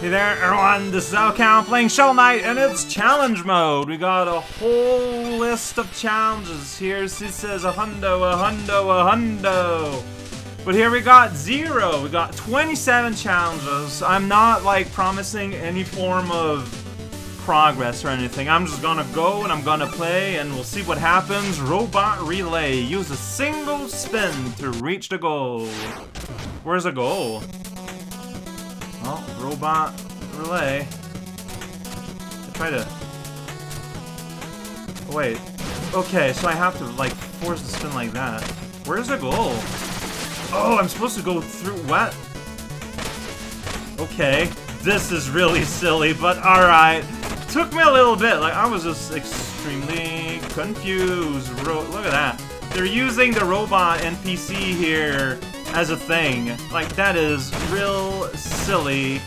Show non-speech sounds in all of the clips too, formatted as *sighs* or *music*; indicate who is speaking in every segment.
Speaker 1: Hey there, everyone, this is raocow playing Shovel Knight, and it's challenge mode. We got a whole list of challenges here. It says a hundo, a hundo, a hundo. But here we got zero. We got 27 challenges. I'm not, like, promising any form of progress or anything. I'm just gonna go and I'm gonna play, and we'll see what happens. Robot Relay. Use a single spin to reach the goal. Where's the goal? Robot relay. I try to... Oh, wait. Okay, so I have to, like, force the spin like that. Where's the goal? Oh, I'm supposed to go through... What? Okay. This is really *laughs* silly, but alright. Took me a little bit. Like, I was just extremely confused. Ro look at that. They're using the robot NPC here as a thing. Like, that is real silly.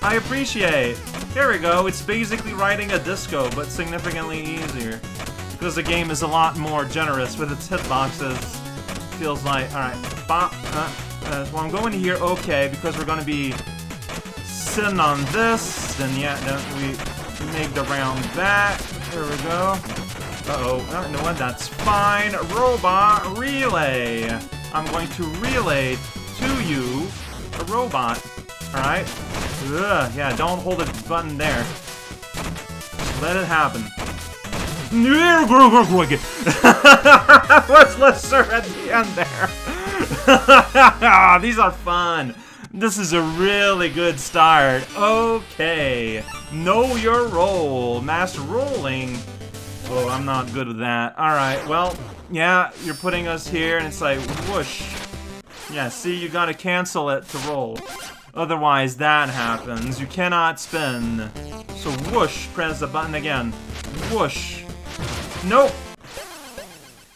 Speaker 1: I appreciate. Here we go, it's basically riding a disco, but significantly easier. Because the game is a lot more generous with its hitboxes. Feels like, alright, bop, uh, uh, well I'm going here, okay, because we're gonna be sitting on this, then yeah, then we make the round back. Here we go. Uh-oh, uh, no, what that's fine. Robot relay. I'm going to relay to you a robot. Alright? Ugh, yeah, don't hold the button there. Let it happen. *laughs* What's lesser at the end there? *laughs* These are fun. This is a really good start. Okay. Know your roll. Master rolling. Oh, I'm not good with that. Alright, well, yeah, you're putting us here, and it's like, whoosh. Yeah, see, you gotta cancel it to roll. Otherwise, that happens. You cannot spin. So whoosh, press the button again. Whoosh. Nope!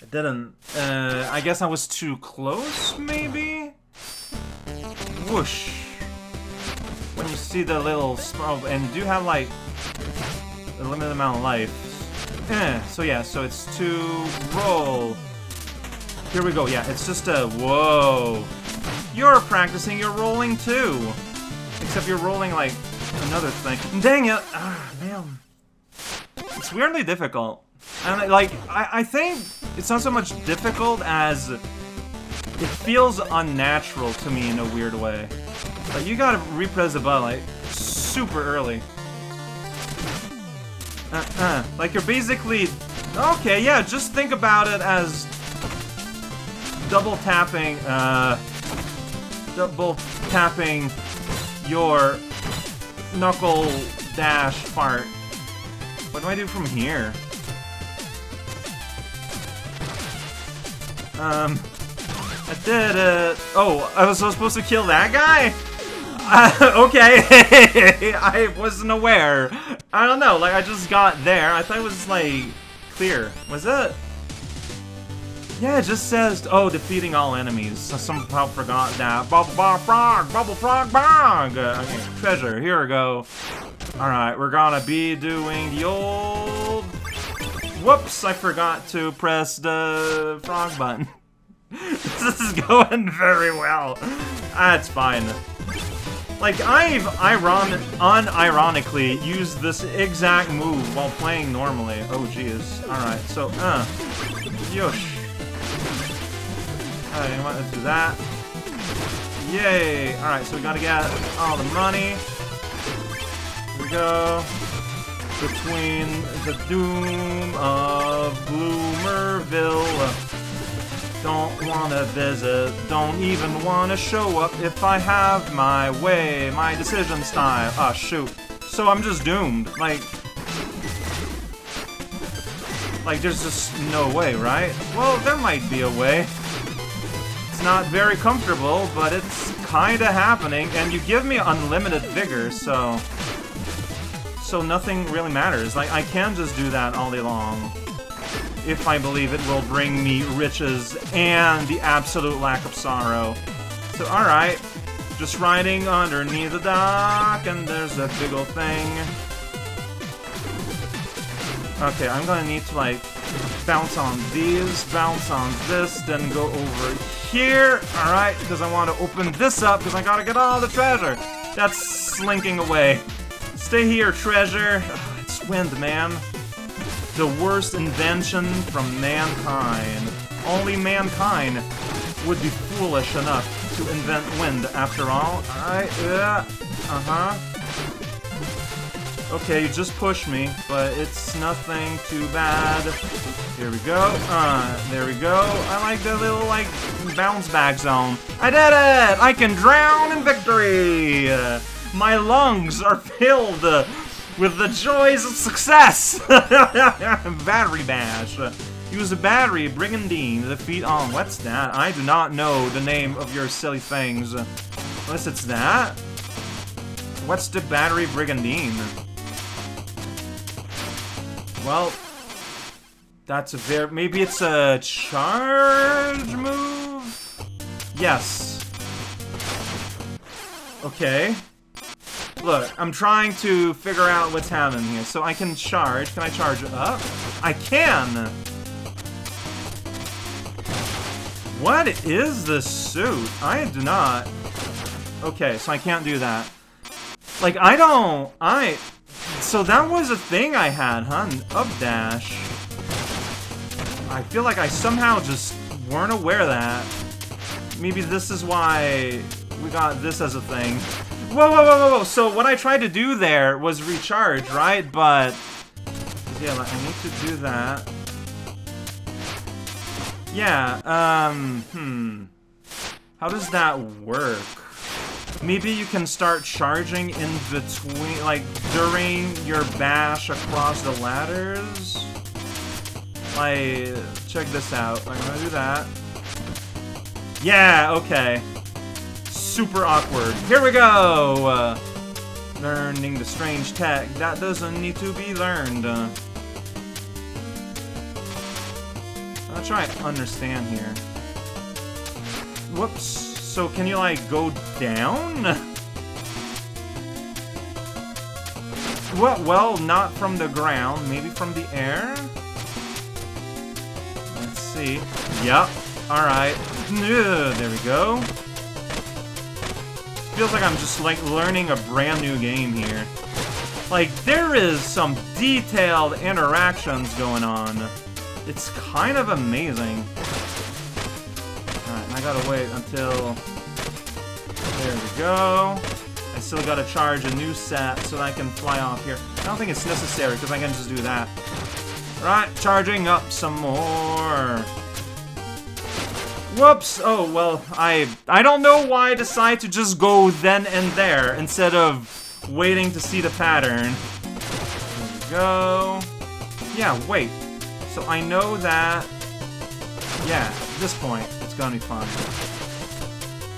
Speaker 1: It didn't. Uh, I guess I was too close, maybe? Whoosh. When you see the little... Oh, and do have, like, a limited amount of life. Eh, so yeah, so it's to roll. Here we go, yeah, it's just a... Whoa. You're practicing your rolling too. Except you're rolling like another thing. Dang it! Ah, man. It's weirdly difficult. And like, I, I think it's not so much difficult as it feels unnatural to me in a weird way. Like, you gotta repress the button like super early. Uh, uh, like you're basically... Okay, yeah, just think about it as double tapping, uh, double tapping your knuckle dash part. What do I do from here? Um, I did it. Oh, I was supposed to kill that guy? Uh, *laughs* okay, *laughs* I wasn't aware. I don't know, like, I just got there. I thought it was, like, clear. Was it? Yeah, it just says, oh, defeating all enemies. I somehow forgot that. Bubble Frog Frog! Bubble Frog Frog! Uh, okay, treasure, here we go. Alright, we're gonna be doing the old... Whoops, I forgot to press the frog button. *laughs* this is going very well. That's fine. Like, I've iron unironically used this exact move while playing normally. Oh, jeez. Alright, so, uh. Yosh. Alright, you? Let's do that. Yay! Alright, so we gotta get all the money. Here we go. Between the doom of Bloomerville. Don't wanna visit, don't even wanna show up if I have my way, my decision style. Ah, shoot. So I'm just doomed. Like... Like, there's just no way, right? Well, there might be a way. Not very comfortable, but it's kinda happening, and you give me unlimited vigor, so... So nothing really matters. Like, I can just do that all day long if I believe it will bring me riches and the absolute lack of sorrow. So, alright. Just riding underneath the dock, and there's that big old thing. Okay, I'm gonna need to, like, bounce on these, bounce on this, then go over here. Alright, because I want to open this up, because I gotta get all the treasure. That's slinking away. Stay here, treasure. Ugh, it's wind, man. The worst invention from mankind. Only mankind would be foolish enough to invent wind, after all. I, uh, uh-huh. Okay, you just pushed me, but it's nothing too bad. Here we go. Uh, there we go. I like the little, like, bounce back zone. I did it! I can drown in victory! My lungs are filled with the joys of success! *laughs* battery bash. Use a battery, Brigandine, to defeat on. Oh, what's that? I do not know the name of your silly things. Unless it's that? What's the battery Brigandine? Well, that's a very... Maybe it's a charge move? Yes. Okay. Look, I'm trying to figure out what's happening here. So I can charge. Can I charge it up? I can! What is this suit? I do not... Okay, so I can't do that. Like, I don't... I... So that was a thing I had, huh? Up dash. I feel like I somehow just weren't aware of that. Maybe this is why we got this as a thing. Whoa, whoa, whoa, whoa, whoa! So what I tried to do there was recharge, right? But... Yeah, I need to do that. Yeah, um, hmm. How does that work? Maybe you can start charging in between, like, during your bash across the ladders? Like, check this out. I'm gonna do that. Yeah, okay. Super awkward. Here we go! Uh, learning the strange tech. That doesn't need to be learned. Uh, I'll try to understand here. Whoops. So can you, like, go down? well, well, not from the ground. Maybe from the air? Let's see. Yep. Alright. There we go. Feels like I'm just, like, learning a brand new game here. Like, there is some detailed interactions going on. It's kind of amazing. Gotta wait until... There we go. I still gotta charge a new set so that I can fly off here. I don't think it's necessary, because I can just do that. Right, charging up some more. Whoops! Oh, well, I I don't know why I decide to just go then and there instead of waiting to see the pattern. There we go. Yeah, wait. So I know that... Yeah, at this point, it's gonna be fine.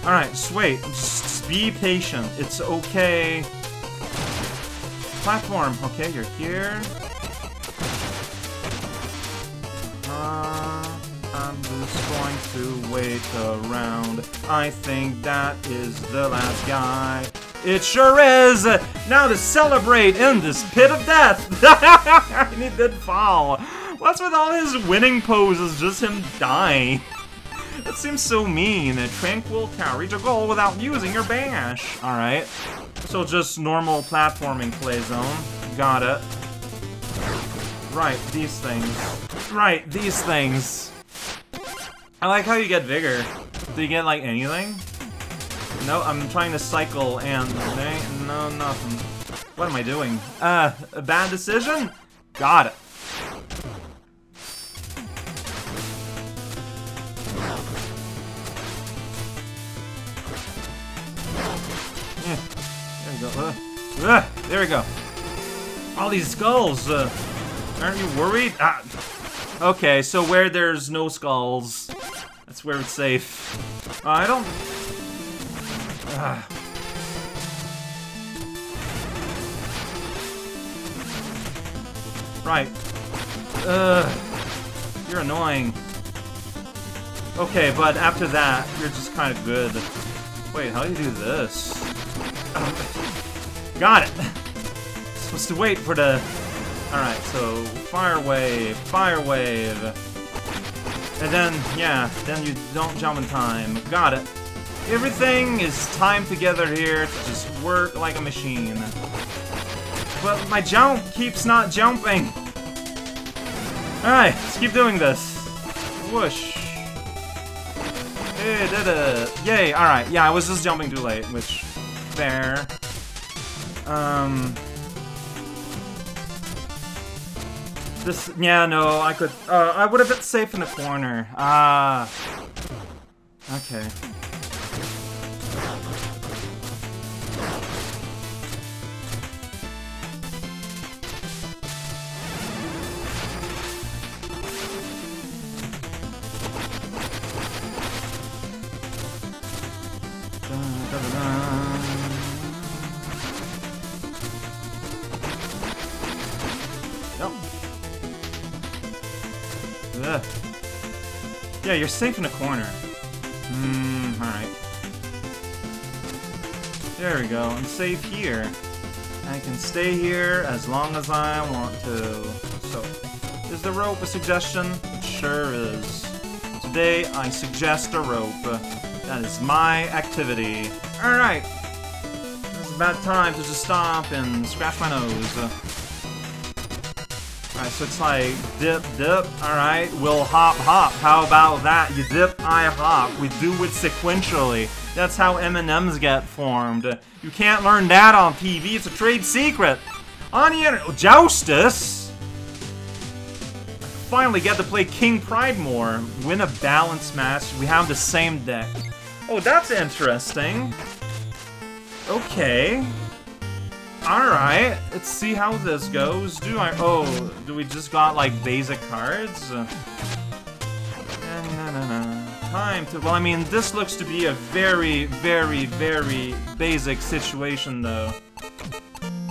Speaker 1: Alright, just wait. Just be patient. It's okay. Platform. Okay, you're here. Uh, I'm just going to wait around. I think that is the last guy. It sure is! Now to celebrate in this pit of death! and *laughs* he did fall. What's with all his winning poses? Just him dying. That seems so mean. A tranquil tower. Reach a goal without using your bash. Alright. So just normal platforming play zone. Got it. Right, these things. Right, these things. I like how you get vigor. Do you get, like, anything? No, I'm trying to cycle and... No, nothing. What am I doing? Uh, a bad decision? Got it. Uh, uh, there we go. All these skulls. Uh, aren't you worried? Ah. Okay, so where there's no skulls, that's where it's safe. Uh, I don't... Ah. Right. You're annoying. Okay, but after that, you're just kind of good. Wait, how do you do this? Got it! Supposed to wait for the... Alright, so fire wave, fire wave. And then, yeah, then you don't jump in time. Got it. Everything is timed together here to just work like a machine. But my jump keeps not jumping. Alright, let's keep doing this. Whoosh. Hey, did it. Yay, alright. Yeah, I was just jumping too late, which... Fair. Um... This, yeah, no, I could, uh, I would have been safe in the corner. Ah. Okay. Yeah, you're safe in a corner. Hmm, alright. There we go, I'm safe here. I can stay here as long as I want to. So, is the rope a suggestion? It sure is. Today, I suggest a rope. That is my activity. Alright. It's about time to just stop and scratch my nose. Alright, so it's like dip, dip. Alright, we'll hop, hop. How about that? You dip, I hop. We do it sequentially. That's how M&Ms get formed. You can't learn that on TV. It's a trade secret. On the internet. Joustus? I finally get to play King Pridemoor. Win a balance match. We have the same deck. Oh, that's interesting. Okay. Alright, let's see how this goes. Do I- oh, do we just got, like, basic cards? Uh, na, na, na. Time to- well, I mean, this looks to be a very, very, very basic situation, though.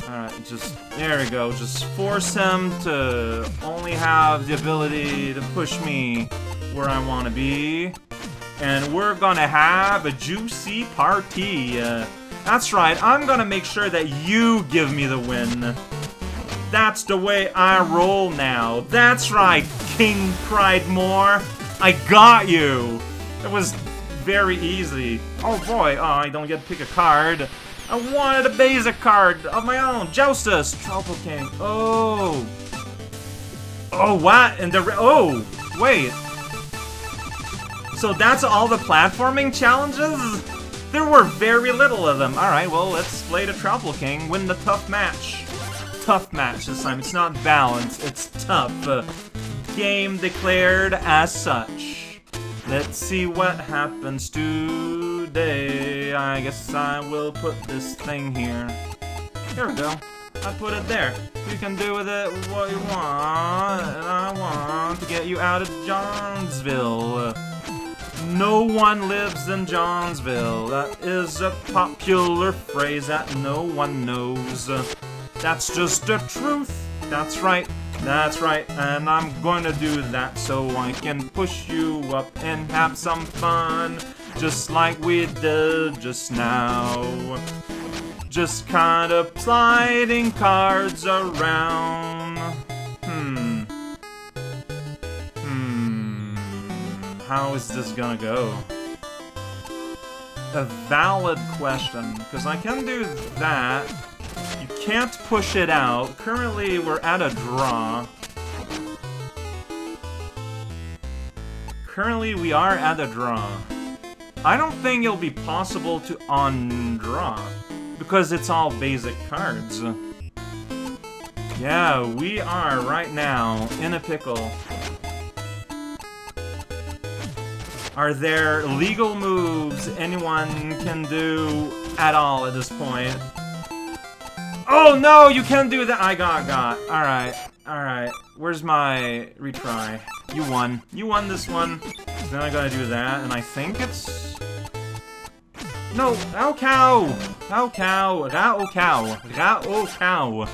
Speaker 1: Alright, just- there we go. Just force him to only have the ability to push me where I want to be. And we're gonna have a juicy party. Uh, that's right, I'm gonna make sure that you give me the win. That's the way I roll now. That's right, King Pridemoor. I got you. It was very easy. Oh boy, oh, I don't get to pick a card. I wanted a basic card of my own. Joustus, Troupple King. Oh. Oh, what? And the oh, wait. So that's all the platforming challenges? There were very little of them. Alright, well, let's play the Troupple King, win the tough match. Tough match this time. It's not balanced, it's tough. Uh, game declared as such. Let's see what happens today. I guess I will put this thing here. Here we go. I put it there. You can do with it what you want, and I want to get you out of Johnsville. No one lives in Johnsville. That is a popular phrase that no one knows. That's just the truth. That's right. That's right. And I'm going to do that so I can push you up and have some fun. Just like we did just now. Just kind of sliding cards around. How is this gonna go? A valid question, because I can do that. You can't push it out. Currently, we're at a draw. Currently, we are at a draw. I don't think it'll be possible to undraw, because it's all basic cards. Yeah, we are right now in a pickle. Are there legal moves anyone can do at all at this point? Oh no, you can't do that! I got got. Alright, alright. Where's my retry? You won. You won this one. Then I gotta do that, and I think it's... No, raocow! Rao Cow! raocow! Rao Cow!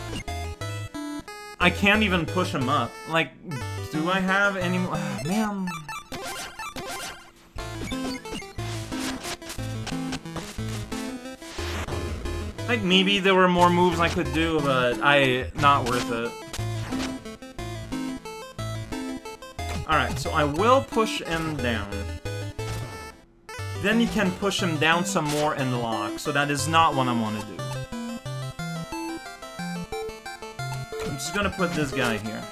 Speaker 1: I can't even push him up. Like, do I have any more? *sighs* Man... Like, maybe there were more moves I could do, but I... not worth it. Alright, so I will push him down. then you can push him down some more and lock. So that is not what I want to do. I'm just gonna put this guy here.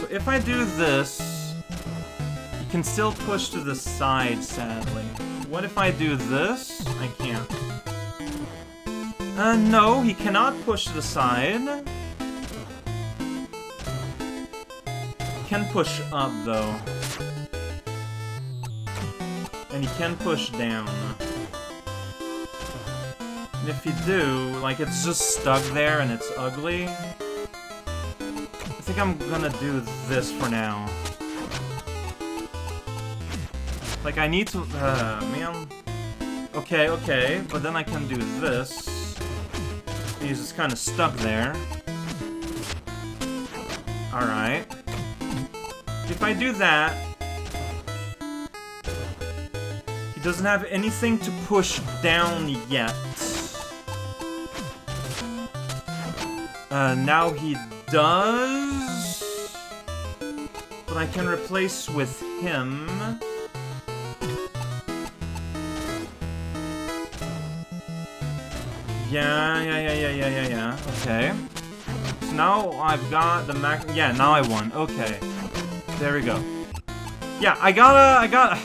Speaker 1: So if I do this, can still push to the side, sadly. What if I do this? I can't. Uh, no, he cannot push to the side. Can push up, though. And he can push down. And if you do, like, it's just stuck there and it's ugly. I think I'm gonna do this for now. Like, I need to... Uh, man... Okay, okay, but then I can do this. He's just kind of stuck there. Alright. If I do that... He doesn't have anything to push down yet. Uh, now he does... But I can replace with him... Yeah, yeah, yeah, yeah, yeah, yeah, yeah. Okay. So now I've got the mac- Yeah, now I won. Okay. There we go. Yeah, I gotta- I got-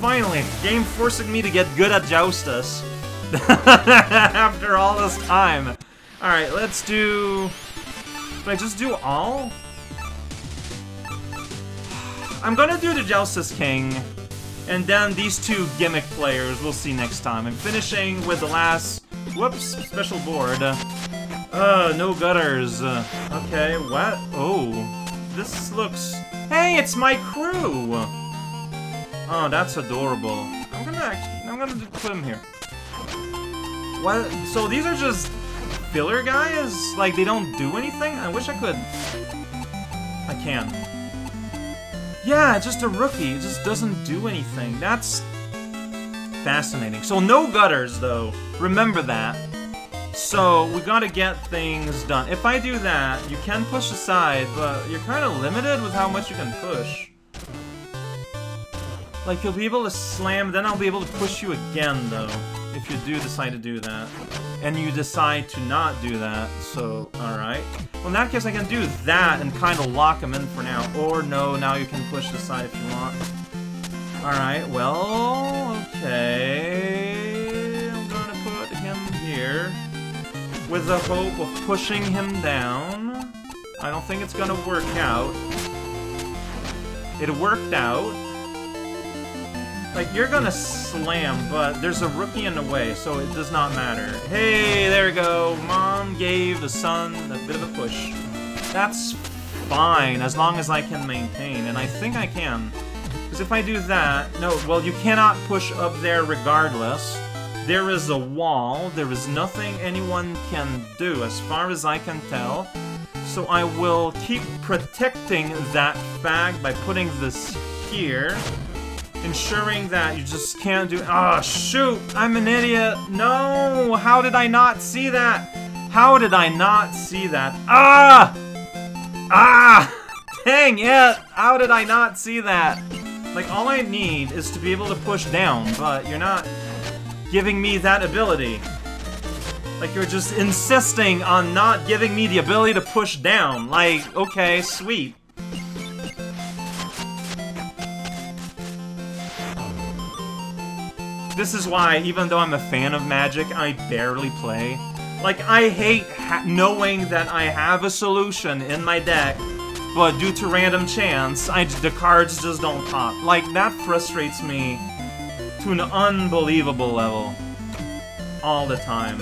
Speaker 1: Finally, game forcing me to get good at Joustus. *laughs* After all this time. Alright, let's do... Should I just do all? I'm gonna do the Joustus King. And then these two gimmick players we'll see next time. I'm finishing with the last Whoops, special board. Uh, no gutters. Okay, what? Oh, this looks... Hey, it's my crew! Oh, that's adorable. I'm gonna actually, I'm gonna put him here. What? So these are just filler guys? Like, they don't do anything? I wish I could... I can. Yeah, just a rookie. It just doesn't do anything. That's fascinating. So no gutters, though. Remember that. So, we gotta get things done. If I do that, you can push aside, but you're kind of limited with how much you can push. Like, you'll be able to slam, then I'll be able to push you again, though. If you do decide to do that. And you decide to not do that, so, alright. Well, in that case, I can do that and kind of lock him in for now. Or, no, now you can push the side if you want. Alright, well, okay. I'm gonna put him here. With the hope of pushing him down. I don't think it's gonna work out. It worked out. Like, you're gonna slam, but there's a rookie in the way, so it does not matter. Hey, there we go. Mom gave the son a bit of a push. That's fine, as long as I can maintain, and I think I can. Because if I do that... No, well, you cannot push up there regardless. There is a wall. There is nothing anyone can do, as far as I can tell. So I will keep protecting that fact by putting this here. Ensuring that you just can't do- Oh, shoot! I'm an idiot! No! How did I not see that? How did I not see that? Ah! Ah! *laughs* Dang it! How did I not see that? Like, all I need is to be able to push down, but you're not giving me that ability. Like, you're just insisting on not giving me the ability to push down. Like, okay, sweet. This is why, even though I'm a fan of Magic, I barely play. Like, I hate knowing that I have a solution in my deck but due to random chance, I, the cards just don't pop. Like, that frustrates me to an unbelievable level. All the time.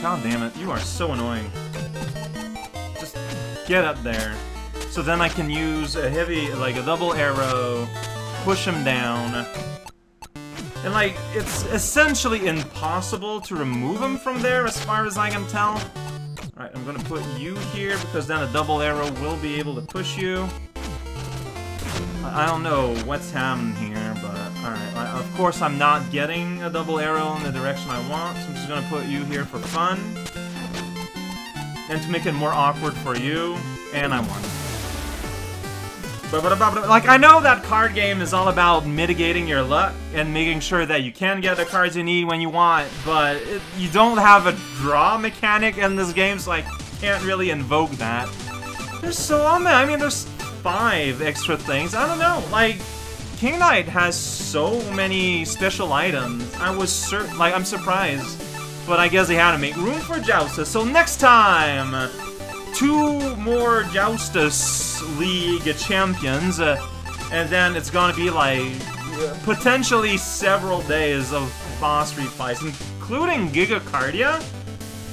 Speaker 1: God damn it, you are so annoying. Just get up there. So then I can use a heavy, like a double arrow, push him down. And like, it's essentially impossible to remove him from there as far as I can tell. Alright, I'm gonna put you here because then a double arrow will be able to push you. I don't know what's happening here, but alright. Of course, I'm not getting a double arrow in the direction I want, so I'm just gonna put you here for fun. and to make it more awkward for you, and I won. Like, I know that card game is all about mitigating your luck and making sure that you can get the cards you need when you want, but it, you don't have a draw mechanic in this game, so I can't really invoke that. There's so many, I mean, there's five extra things. I don't know, like, King Knight has so many special items. I was certain, like, I'm surprised. But I guess they had to make room for Joustus. So next time, two more Joustus League champions, uh, and then it's gonna be like potentially several days of boss fights, including Gigacardia.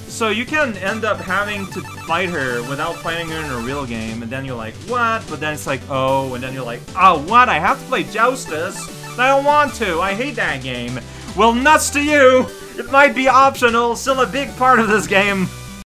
Speaker 1: So you can end up having to fight her without fighting her in a real game, and then you're like, what? But then it's like, oh, and then you're like, oh, what? I have to play Joustus? I don't want to. I hate that game. Well, nuts to you! It might be optional, still a big part of this game.